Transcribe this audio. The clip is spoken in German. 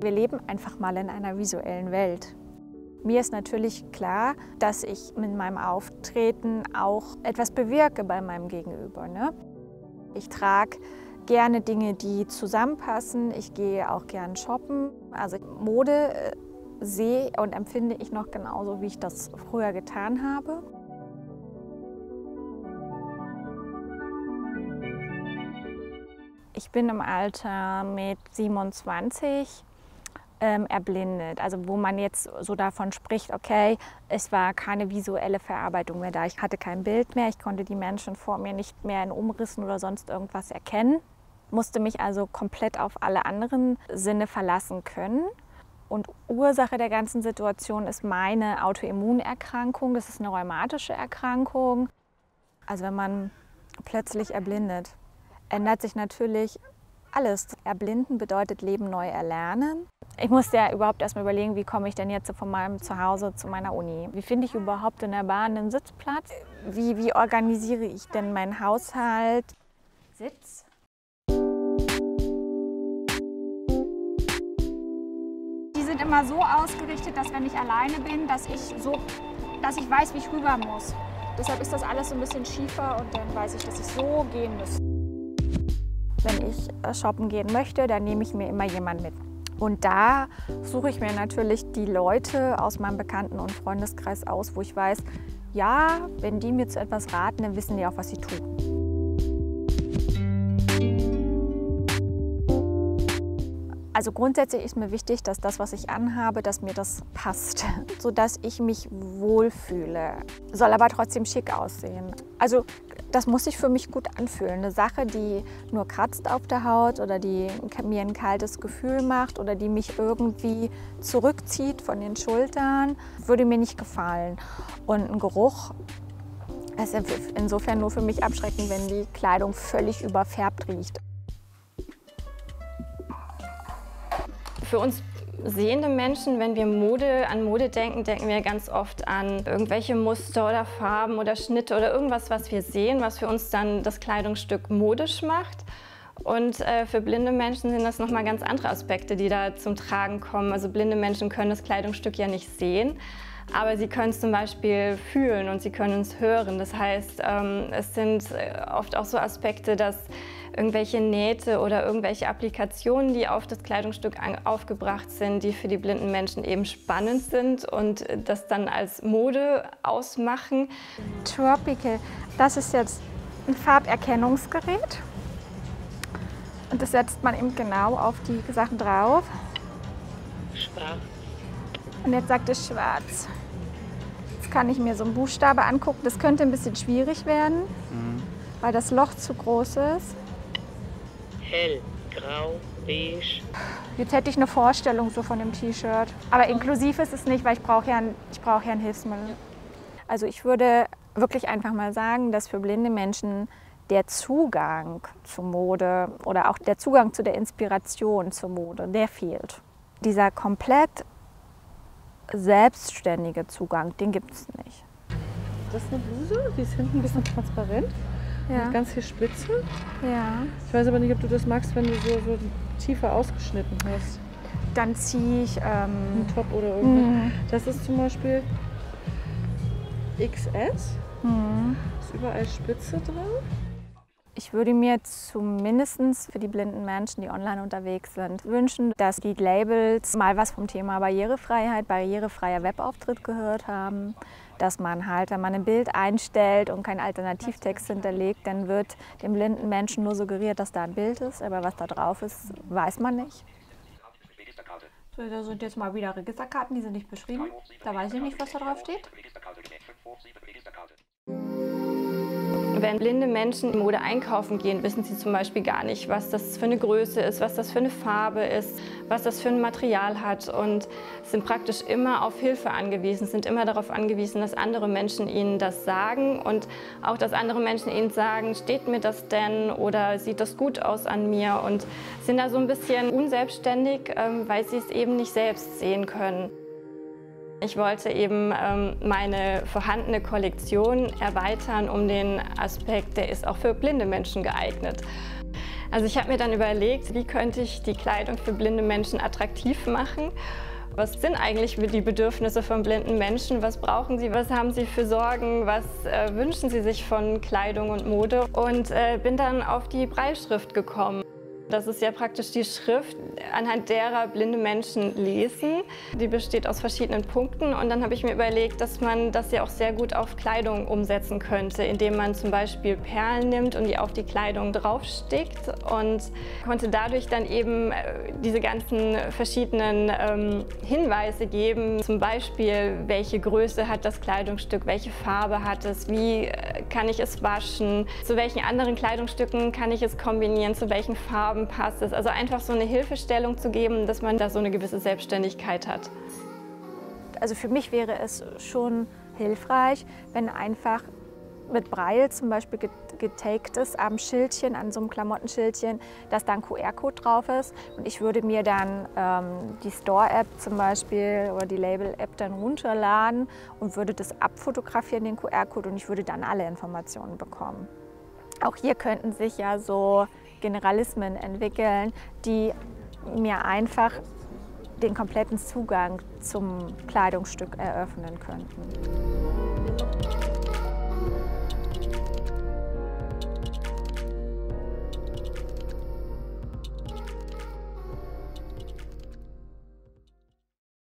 Wir leben einfach mal in einer visuellen Welt. Mir ist natürlich klar, dass ich mit meinem Auftreten auch etwas bewirke bei meinem Gegenüber. Ne? Ich trage gerne Dinge, die zusammenpassen. Ich gehe auch gern shoppen. Also Mode äh, sehe und empfinde ich noch genauso, wie ich das früher getan habe. Ich bin im Alter mit 27 ähm, erblindet. Also wo man jetzt so davon spricht, okay, es war keine visuelle Verarbeitung mehr da. Ich hatte kein Bild mehr, ich konnte die Menschen vor mir nicht mehr in Umrissen oder sonst irgendwas erkennen, musste mich also komplett auf alle anderen Sinne verlassen können. Und Ursache der ganzen Situation ist meine Autoimmunerkrankung. Das ist eine rheumatische Erkrankung. Also wenn man plötzlich erblindet, ändert sich natürlich alles. Erblinden bedeutet Leben neu erlernen. Ich musste ja überhaupt erst mal überlegen, wie komme ich denn jetzt von meinem Zuhause zu meiner Uni? Wie finde ich überhaupt in der Bahn einen Sitzplatz? Wie, wie organisiere ich denn meinen Haushalt? Sitz. Die sind immer so ausgerichtet, dass wenn ich alleine bin, dass ich, so, dass ich weiß, wie ich rüber muss. Deshalb ist das alles so ein bisschen schiefer und dann weiß ich, dass ich so gehen muss. Wenn ich äh, shoppen gehen möchte, dann nehme ich mir immer jemanden mit. Und da suche ich mir natürlich die Leute aus meinem Bekannten- und Freundeskreis aus, wo ich weiß, ja, wenn die mir zu etwas raten, dann wissen die auch, was sie tun. Also grundsätzlich ist mir wichtig, dass das, was ich anhabe, dass mir das passt, sodass ich mich wohlfühle. Soll aber trotzdem schick aussehen. Also das muss sich für mich gut anfühlen. Eine Sache, die nur kratzt auf der Haut oder die mir ein kaltes Gefühl macht oder die mich irgendwie zurückzieht von den Schultern, würde mir nicht gefallen. Und ein Geruch ist insofern nur für mich abschreckend, wenn die Kleidung völlig überfärbt riecht. Für uns sehende Menschen, wenn wir Mode, an Mode denken, denken wir ganz oft an irgendwelche Muster oder Farben oder Schnitte oder irgendwas, was wir sehen, was für uns dann das Kleidungsstück modisch macht. Und äh, für blinde Menschen sind das nochmal ganz andere Aspekte, die da zum Tragen kommen. Also blinde Menschen können das Kleidungsstück ja nicht sehen, aber sie können es zum Beispiel fühlen und sie können es hören. Das heißt, ähm, es sind äh, oft auch so Aspekte, dass irgendwelche Nähte oder irgendwelche Applikationen, die auf das Kleidungsstück aufgebracht sind, die für die blinden Menschen eben spannend sind und das dann als Mode ausmachen. Tropical, das ist jetzt ein Farberkennungsgerät. Und das setzt man eben genau auf die Sachen drauf. Schwarz. Und jetzt sagt es schwarz. Jetzt kann ich mir so einen Buchstabe angucken. Das könnte ein bisschen schwierig werden, mhm. weil das Loch zu groß ist hell, grau, beige. Jetzt hätte ich eine Vorstellung so von dem T-Shirt. Aber inklusiv ist es nicht, weil ich brauche ja, ein, brauch ja ein Hilfsmittel. Also ich würde wirklich einfach mal sagen, dass für blinde Menschen der Zugang zur Mode oder auch der Zugang zu der Inspiration zur Mode, der fehlt. Dieser komplett selbstständige Zugang, den gibt es nicht. Das ist eine Bluse, die ist hinten ein bisschen transparent. Ja. Mit ganz viel Spitze. Ja. Ich weiß aber nicht, ob du das magst, wenn du so, so tiefer ausgeschnitten hast. Dann ziehe ich ähm, einen Top oder irgendwas. Mhm. Das ist zum Beispiel XS. Mhm. Ist überall Spitze drauf. Ich würde mir zumindest für die blinden Menschen, die online unterwegs sind, wünschen, dass die Labels mal was vom Thema Barrierefreiheit, barrierefreier Webauftritt gehört haben. Dass man halt, wenn man ein Bild einstellt und keinen Alternativtext hinterlegt, dann wird dem blinden Menschen nur suggeriert, dass da ein Bild ist. Aber was da drauf ist, weiß man nicht. So, da sind jetzt mal wieder Registerkarten, die sind nicht beschrieben. Da weiß ich nicht, was da drauf steht. Wenn blinde Menschen Mode einkaufen gehen, wissen sie zum Beispiel gar nicht, was das für eine Größe ist, was das für eine Farbe ist, was das für ein Material hat und sind praktisch immer auf Hilfe angewiesen, sind immer darauf angewiesen, dass andere Menschen ihnen das sagen und auch, dass andere Menschen ihnen sagen, steht mir das denn oder sieht das gut aus an mir und sind da so ein bisschen unselbstständig, ähm, weil sie es eben nicht selbst sehen können. Ich wollte eben ähm, meine vorhandene Kollektion erweitern um den Aspekt, der ist auch für blinde Menschen geeignet. Also ich habe mir dann überlegt, wie könnte ich die Kleidung für blinde Menschen attraktiv machen. Was sind eigentlich die Bedürfnisse von blinden Menschen? Was brauchen sie? Was haben sie für Sorgen? Was äh, wünschen sie sich von Kleidung und Mode? Und äh, bin dann auf die Breilschrift gekommen. Das ist ja praktisch die Schrift, anhand derer blinde Menschen lesen. Die besteht aus verschiedenen Punkten. Und dann habe ich mir überlegt, dass man das ja auch sehr gut auf Kleidung umsetzen könnte, indem man zum Beispiel Perlen nimmt und die auf die Kleidung draufstickt und konnte dadurch dann eben äh, diese ganzen verschiedenen ähm, Hinweise geben, zum Beispiel welche Größe hat das Kleidungsstück, welche Farbe hat es, wie äh, kann ich es waschen, zu welchen anderen Kleidungsstücken kann ich es kombinieren, zu welchen Farben Farben passt es. Also einfach so eine Hilfestellung zu geben, dass man da so eine gewisse Selbstständigkeit hat. Also für mich wäre es schon hilfreich, wenn einfach mit Braille zum Beispiel getaked ist am Schildchen, an so einem Klamottenschildchen, dass da ein QR-Code drauf ist. Und ich würde mir dann ähm, die Store-App zum Beispiel oder die Label-App dann runterladen und würde das abfotografieren, den QR-Code, und ich würde dann alle Informationen bekommen. Auch hier könnten sich ja so Generalismen entwickeln, die mir einfach den kompletten Zugang zum Kleidungsstück eröffnen könnten.